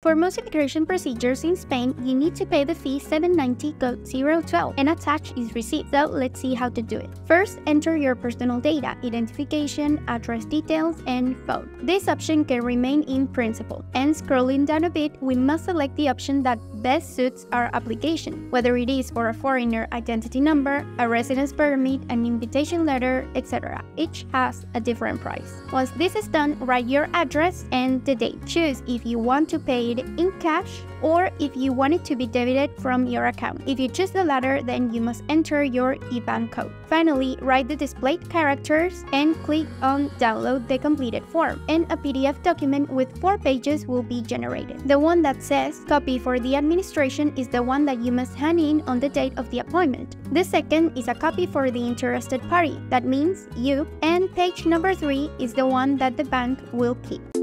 For most immigration procedures in Spain, you need to pay the fee 790 code 012 and attach is receipt. So let's see how to do it. First, enter your personal data, identification, address details, and phone. This option can remain in principle. And scrolling down a bit, we must select the option that best suits our application, whether it is for a foreigner identity number, a residence permit, an invitation letter, etc. Each has a different price. Once this is done, write your address and the date. Choose if you want to pay it in cash or if you want it to be debited from your account. If you choose the latter, then you must enter your IBAN code. Finally, write the displayed characters and click on download the completed form, and a PDF document with four pages will be generated. The one that says copy for the administration is the one that you must hand in on the date of the appointment. The second is a copy for the interested party, that means you, and page number three is the one that the bank will keep.